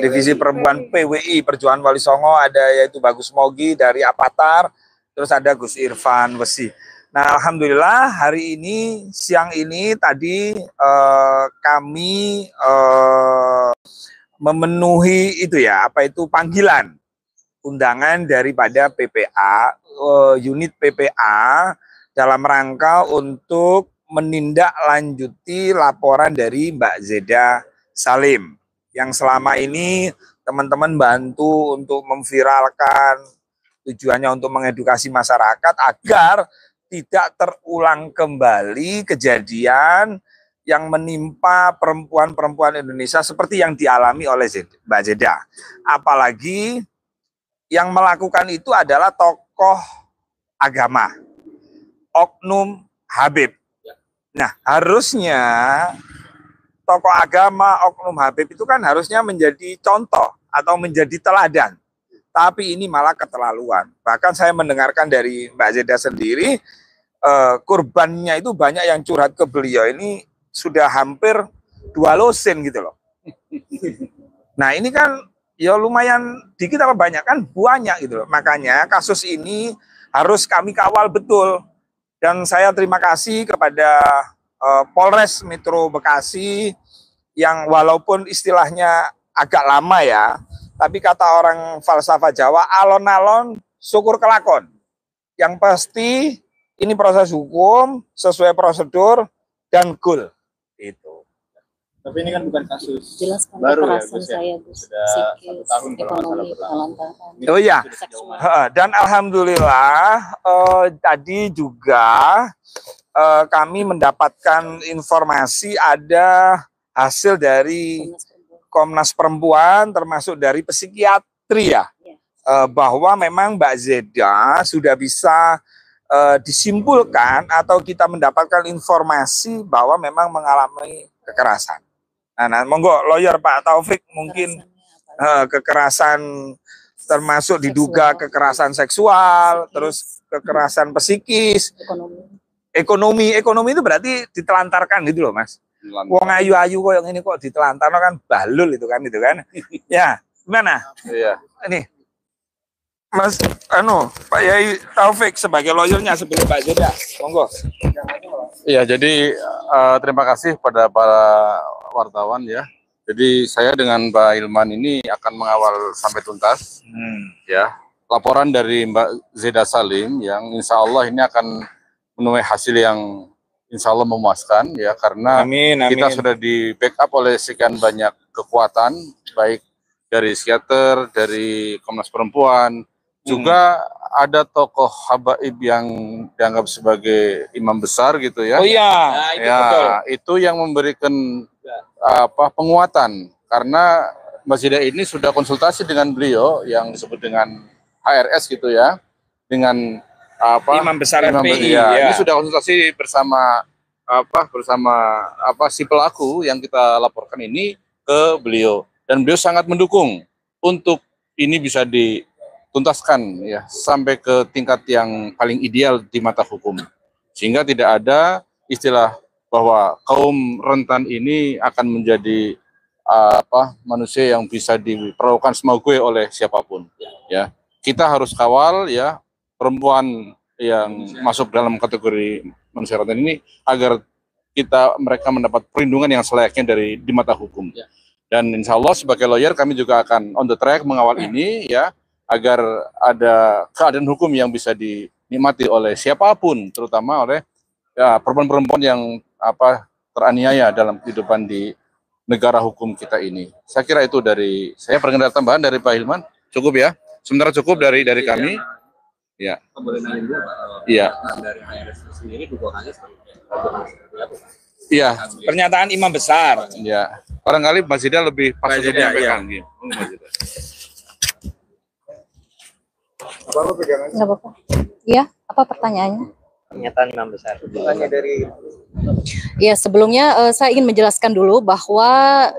divisi perempuan PWI Perjuangan Wali Songo ada yaitu Bagus Mogi dari Apatar, terus ada Gus Irfan Wesi. Nah, alhamdulillah hari ini siang ini tadi eh, kami eh, memenuhi itu ya apa itu panggilan undangan daripada PPA eh, unit PPA dalam rangka untuk menindaklanjuti laporan dari Mbak Zeda Salim yang selama ini teman-teman bantu untuk memviralkan tujuannya untuk mengedukasi masyarakat agar tidak terulang kembali kejadian yang menimpa perempuan-perempuan Indonesia seperti yang dialami oleh Mbak Zeda. Apalagi yang melakukan itu adalah tokoh agama, Oknum Habib. Nah, harusnya tokoh agama, Oknum Habib itu kan harusnya menjadi contoh atau menjadi teladan. Tapi ini malah keterlaluan. Bahkan saya mendengarkan dari Mbak Zeda sendiri, uh, kurbannya itu banyak yang curhat ke beliau ini sudah hampir dua losen gitu loh. Nah ini kan ya lumayan dikit apa banyak kan banyak gitu loh. Makanya kasus ini harus kami kawal betul. Dan saya terima kasih kepada uh, Polres Metro Bekasi yang walaupun istilahnya agak lama ya, tapi kata orang falsafah Jawa, alon-alon syukur kelakon. Yang pasti ini proses hukum sesuai prosedur dan goal itu. Tapi ini kan bukan kasus Jelas baru ya, Gus ya? saya, Gus. Sudah satu tahun kalau nggak salah ekonomi, Oh iya. Dan alhamdulillah eh, tadi juga eh, kami mendapatkan informasi ada hasil dari Komnas Perempuan. Komnas Perempuan termasuk dari psikiatri ya Iya. eh, bahwa memang Mbak Zeda sudah bisa eh, disimpulkan atau kita mendapatkan informasi bahwa memang mengalami kekerasan. Nah, nah monggo lawyer Pak Taufik mungkin eh, kekerasan termasuk diduga Seksual. kekerasan seksual, terus kekerasan psikis, ekonomi. Ekonomi, ekonomi itu berarti ditelantarkan gitu loh mas. Wong ayu-ayu kok yang ini kok ditelantarkan kan balul itu kan itu kan. ya gimana? Iya. Ini Mas, anu Pak Yai Taufik sebagai lawyernya sebelum Pak Zeda, monggo. Iya, jadi eh, terima kasih pada para wartawan ya. Jadi saya dengan Mbak Ilman ini akan mengawal sampai tuntas Hmm. ya. Laporan dari Mbak Zeda Salim yang insya Allah ini akan menuai hasil yang insya Allah memuaskan ya karena Amin, amin. kita sudah di backup oleh sekian banyak kekuatan baik dari psikiater, dari Komnas Perempuan, juga ada tokoh habaib yang dianggap sebagai imam besar gitu ya. Oh iya, Nah, itu ya, betul. itu yang memberikan apa penguatan karena Mbak Zida ini sudah konsultasi dengan beliau yang disebut dengan HRS gitu ya, dengan apa Imam besar Imam FPI, ya. ya. Ini sudah konsultasi bersama apa bersama apa si pelaku yang kita laporkan ini ke beliau dan beliau sangat mendukung untuk ini bisa dituntaskan ya sampai ke tingkat yang paling ideal di mata hukum sehingga tidak ada istilah bahwa kaum rentan ini akan menjadi uh, apa manusia yang bisa diperlakukan semague oleh siapa pun ya kita harus kawal ya perempuan yang masuk dalam kategori manusia rentan ini agar kita mereka mendapat perlindungan yang selayaknya dari di mata hukum Ya. dan insya Allah sebagai lawyer kami juga akan on the track mengawal ini ya agar ada keadaan hukum yang bisa dinikmati oleh siapa pun terutama oleh ya perempuan-perempuan yang apa teraniaya dalam kehidupan di negara hukum kita ini. Saya kira itu dari saya perkenalkan tambahan dari Pak Hilman. Cukup ya. Sementara cukup dari dari kami. Ya. Boleh nanya dulu Pak, Iya. Dari HRS sendiri dukungannya seperti apa? Iya. Pernyataan imam besar. Ya. Barangkali Mas Zida lebih pas untuk menyampaikan. Gitu. Mas Zida. Nggak apa-apa. Iya, apa pertanyaannya? pernyataan imam besar. Tanya dari Ya, sebelumnya eh, saya ingin menjelaskan dulu bahwa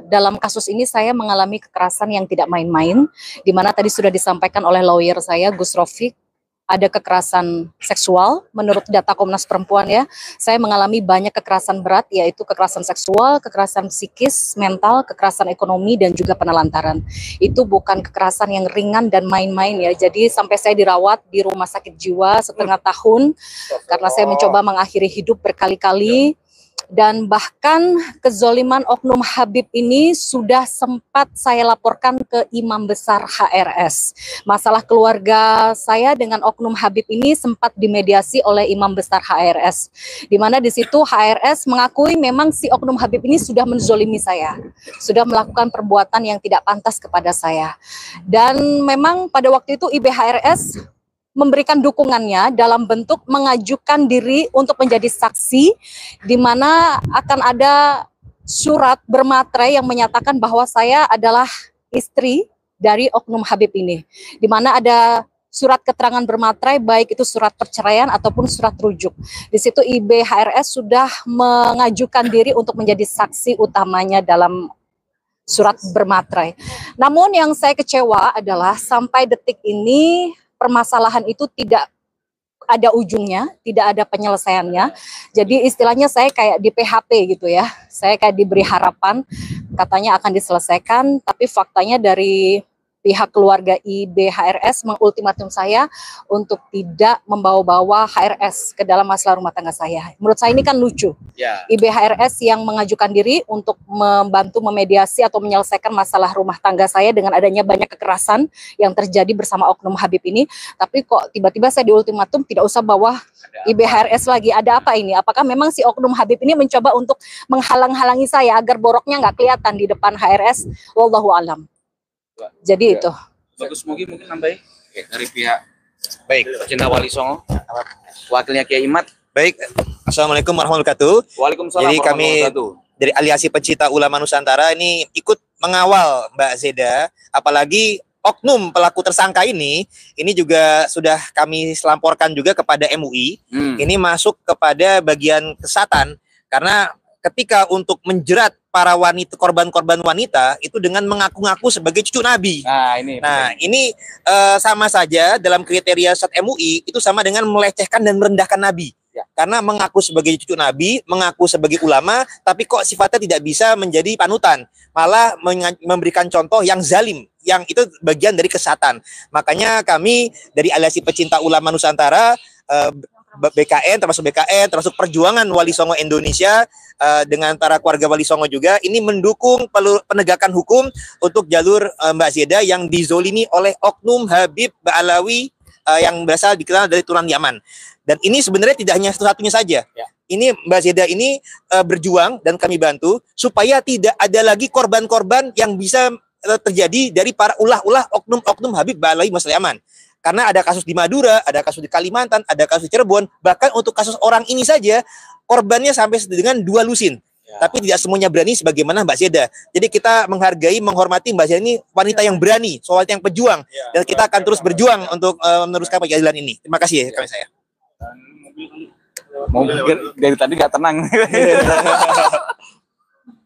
dalam kasus ini saya mengalami kekerasan yang tidak main-main, di mana tadi sudah disampaikan oleh lawyer saya Gus Rofik ada kekerasan seksual menurut data Komnas Perempuan ya. Saya mengalami banyak kekerasan berat yaitu kekerasan seksual, kekerasan psikis, mental, kekerasan ekonomi dan juga penelantaran. Itu bukan kekerasan yang ringan dan main-main ya. Jadi sampai saya dirawat di rumah sakit jiwa setengah tahun karena saya mencoba mengakhiri hidup berkali-kali dan bahkan kezoliman oknum Habib ini sudah sempat saya laporkan ke imam besar HRS. Masalah keluarga saya dengan oknum Habib ini sempat dimediasi oleh imam besar HRS. Di mana di situ HRS mengakui memang si oknum Habib ini sudah menzolimi saya. Sudah melakukan perbuatan yang tidak pantas kepada saya. Dan memang pada waktu itu IBHRS memberikan dukungannya dalam bentuk mengajukan diri untuk menjadi saksi di mana akan ada surat bermaterai yang menyatakan bahwa saya adalah istri dari oknum Habib ini. Di mana ada surat keterangan bermaterai baik itu surat perceraian ataupun surat rujuk. Di situ IBHRS sudah mengajukan diri untuk menjadi saksi utamanya dalam surat bermaterai. Namun yang saya kecewa adalah sampai detik ini permasalahan itu tidak ada ujungnya, tidak ada penyelesaiannya. Jadi istilahnya saya kayak di PHP gitu ya. Saya kayak diberi harapan katanya akan diselesaikan, tapi faktanya dari pihak keluarga IBHRS mengultimatum saya untuk tidak membawa-bawa HRS ke dalam masalah rumah tangga saya. Menurut saya ini kan lucu. Ya. IBHRS yang mengajukan diri untuk membantu memediasi atau menyelesaikan masalah rumah tangga saya dengan adanya banyak kekerasan yang terjadi bersama oknum Habib ini. Tapi kok tiba-tiba saya diultimatum tidak usah bawa IBHRS lagi. Ada apa ini? Apakah memang si oknum Habib ini mencoba untuk menghalang-halangi saya agar boroknya nggak kelihatan di depan HRS? Wallahu alam. Jadi itu. Bagus Mugi mungkin nambahin Oke, dari pihak baik pecinta Wali Songo wakilnya Kiai Imat Baik, Assalamualaikum warahmatullahi wabarakatuh. Waalaikumsalam Jadi kami dari Aliansi Pencinta Ulama Nusantara ini ikut mengawal Mbak Zeda, apalagi oknum pelaku tersangka ini, ini juga sudah kami selamporkan juga kepada MUI. Hmm. Ini masuk kepada bagian kesatan karena ketika untuk menjerat para wanita korban-korban wanita itu dengan mengaku-ngaku sebagai cucu Nabi. Nah ini. Nah, ini eh, sama saja dalam kriteria Sat MUI itu sama dengan melecehkan dan merendahkan Nabi. Ya. Karena mengaku sebagai cucu Nabi, mengaku sebagai ulama, tapi kok sifatnya tidak bisa menjadi panutan, malah memberikan contoh yang zalim, yang itu bagian dari kesatan. Makanya kami dari Aliansi Pecinta Ulama Nusantara eh, BKN termasuk BKN termasuk perjuangan Wali Songo Indonesia eh, dengan para keluarga Wali Songo juga ini mendukung penegakan hukum untuk jalur eh, Mbak Zeda yang dizolimi oleh oknum Habib Ba'alawi eh, yang berasal dikenal dari Turan Yaman. Dan ini sebenarnya tidak hanya satu-satunya saja. Ya. Ini Mbak Zeda ini eh, berjuang dan kami bantu supaya tidak ada lagi korban-korban yang bisa terjadi dari para ulah-ulah oknum-oknum Habib Ba'alawi Musliman. Karena ada kasus di Madura, ada kasus di Kalimantan, ada kasus di Cirebon, bahkan untuk kasus orang ini saja korbannya sampai dengan dua lusin. Ya. Tapi tidak semuanya berani sebagaimana Mbak Zeda. Jadi kita menghargai, menghormati Mbak Zeda ini wanita yang berani, soal yang pejuang. Dan kita akan terus berjuang untuk eh, meneruskan keadilan ini. Terima kasih ya kami saya. Mau dari, dari tadi gak tenang.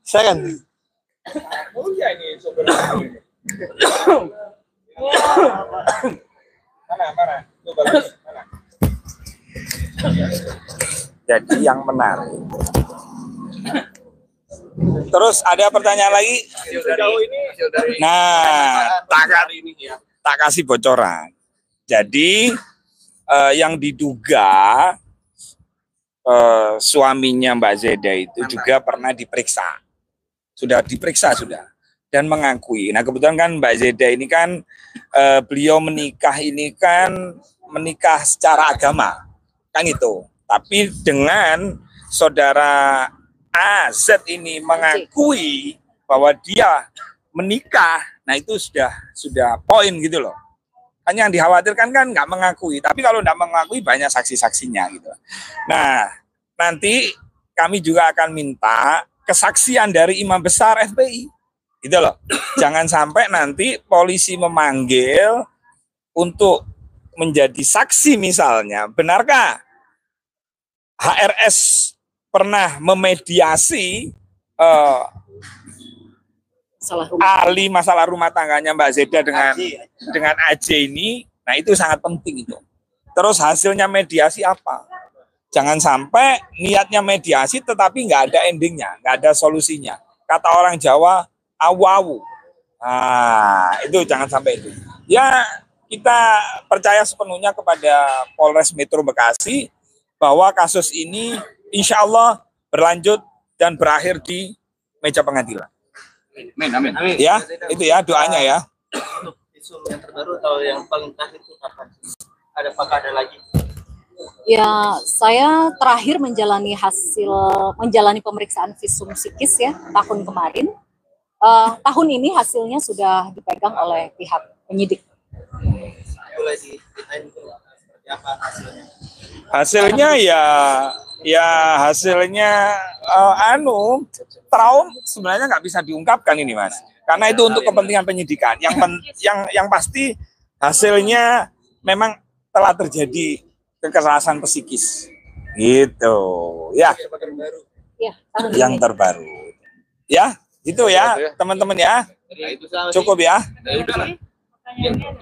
Saya kan. Jadi yang menarik. Terus ada pertanyaan lagi? Nah, tak, tak kasih bocoran. Jadi eh, yang diduga eh, suaminya Mbak Zeda itu juga pernah diperiksa. Sudah diperiksa sudah dan mengakui. Nah, kebetulan kan Mbak Zeda ini kan eh, beliau menikah ini kan menikah secara agama. Kan itu. Tapi dengan saudara AZ ini mengakui bahwa dia menikah, nah itu sudah sudah poin gitu loh. Hanya yang dikhawatirkan kan nggak mengakui, tapi kalau nggak mengakui banyak saksi-saksinya gitu. Nah, nanti kami juga akan minta kesaksian dari imam besar FPI. Gitu loh. Jangan sampai nanti polisi memanggil untuk menjadi saksi misalnya. Benarkah HRS pernah memediasi eh, Salah rumah. ahli masalah rumah tangganya Mbak Zeda dengan dengan AJ ini, nah itu sangat penting itu. terus hasilnya mediasi apa. Jangan sampai niatnya mediasi tetapi nggak ada endingnya, nggak ada solusinya. Kata orang Jawa, awawu. Nah, itu jangan sampai itu. Ya, kita percaya sepenuhnya kepada Polres Metro Bekasi bahwa kasus ini insya Allah berlanjut dan berakhir di meja pengadilan. Amin, amin. Amin. Ya, itu ya doanya ya. Isu yang terbaru atau yang paling terakhir itu kapan? Ada apakah ada lagi? Ya, saya terakhir menjalani hasil menjalani pemeriksaan visum psikis ya tahun kemarin. Eh, tahun ini hasilnya sudah dipegang oleh pihak penyidik. Boleh diceritain itu seperti apa hasilnya? Hasilnya ya ya hasilnya eh, anu traum sebenarnya nggak bisa diungkapkan ini mas. Karena itu untuk kepentingan penyidikan. Yang pen- yang yang pasti hasilnya memang telah terjadi kekerasan psikis. Gitu. Ya. Ya, yang terbaru. Ya itu ya teman-teman ya. Nah, itu sama cukup ya.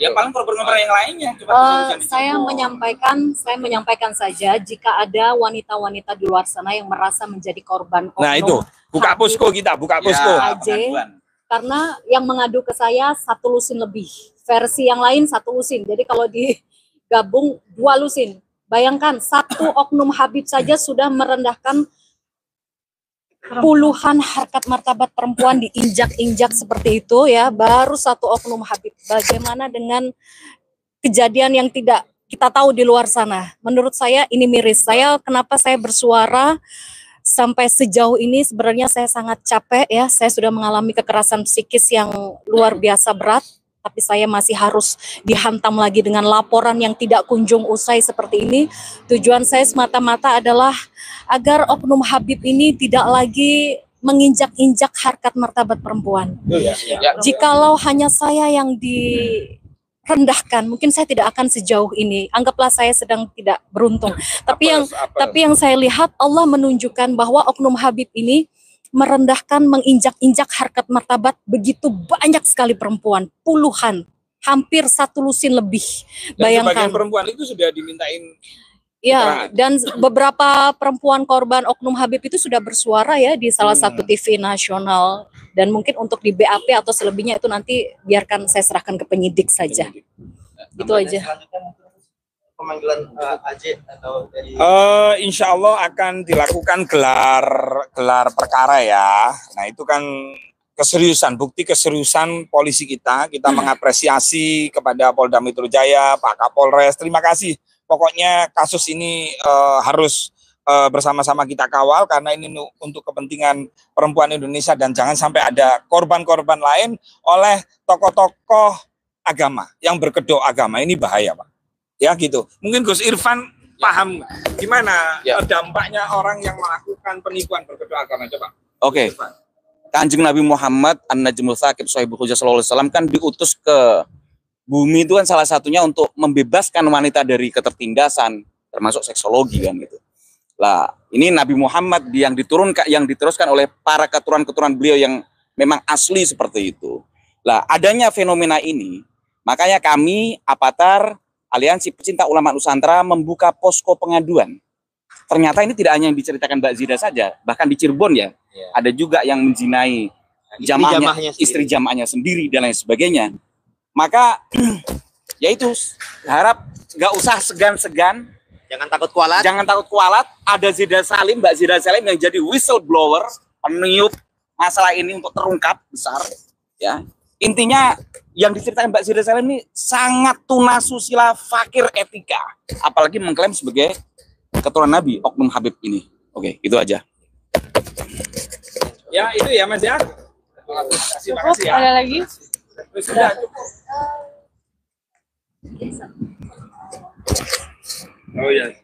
Ya paling korban-korban yang lainnya. Coba dijawab. saya menyampaikan, saya menyampaikan saja jika ada wanita-wanita di luar sana yang merasa menjadi korban nah itu. Buka posko kita buka posko. Ya, AJ. karena yang mengadu ke saya satu lusin lebih, versi yang lain satu lusin. Jadi kalau digabung dua lusin, bayangkan satu oknum Habib saja sudah merendahkan puluhan harkat martabat perempuan diinjak-injak seperti itu ya. Baru satu oknum Habib. Bagaimana dengan kejadian yang tidak kita tahu di luar sana? Menurut saya ini miris. Saya kenapa saya bersuara sampai sejauh ini sebenarnya saya sangat capek ya. Saya sudah mengalami kekerasan psikis yang luar biasa berat tapi saya masih harus dihantam lagi dengan laporan yang tidak kunjung usai seperti ini tujuan saya semata-mata adalah agar oknum Habib ini tidak lagi menginjak-injak harkat martabat perempuan. Ya. Jikalau hanya saya yang direndahkan, mungkin saya tidak akan sejauh ini. Anggaplah saya sedang tidak beruntung. Tapi yang tapi yang saya lihat Allah menunjukkan bahwa oknum Habib ini merendahkan, menginjak-injak harkat martabat begitu banyak sekali perempuan, puluhan, hampir satu lusin lebih. dan Bayangkan. sebagian perempuan itu sudah dimintain Ya, dan beberapa perempuan korban oknum Habib itu sudah bersuara ya di salah satu TV nasional dan mungkin untuk di BAP atau selebihnya itu nanti biarkan saya serahkan ke penyidik saja. Itu aja. Pemanggilan eh, AJ atau dari Eh, insya Allah akan dilakukan gelar gelar perkara ya. Nah itu kan keseriusan, bukti keseriusan polisi kita. Kita mengapresiasi kepada Polda Metro Jaya, Pak Kapolres. Terima kasih. Pokoknya kasus ini eh, harus bersama-sama kita kawal karena ini untuk kepentingan perempuan Indonesia dan jangan sampai ada korban-korban lain oleh tokoh-tokoh agama yang berkedok agama. Ini bahaya, Pak. Ya gitu. Mungkin Gus Irfan paham gimana Ya. dampaknya orang yang melakukan penipuan berkedok agama coba. Oke. Kanjeng Nabi Muhammad An-Najmul Thaqib Sohibul Hujah Sallallahu Alaihi Wasallam kan diutus ke bumi itu kan salah satunya untuk membebaskan wanita dari ketertindasan termasuk seksologi kan gitu. Lah, ini Nabi Muhammad yang diturunkan yang diteruskan oleh para keturunan-keturunan beliau yang memang asli seperti itu. Lah, adanya fenomena ini, makanya kami Apatar Aliansi Pecinta Ulama Nusantara membuka posko pengaduan. Ternyata ini tidak hanya yang diceritakan Mbak Zida saja, bahkan di Cirebon ya, Ya. ada juga yang menzinai Istri jamaahnya, istri jamaahnya sendiri dan lain sebagainya. Maka ya itu harap nggak usah segan-segan, Jangan takut kualat. jangan takut kualat. Ada Zida Salim, Mbak Zida Salim yang jadi whistleblower, peniup masalah ini untuk terungkap besar. Ya intinya yang diceritakan Mbak Zida Salim ini sangat tunasusila fakir etika, apalagi mengklaim sebagai keturunan Nabi Oknum Habib ini. Oke, itu aja. Ya itu ya Mas ya. Terima kasih, makasih ya. Ada lagi? Sudah cukup. Oh iya.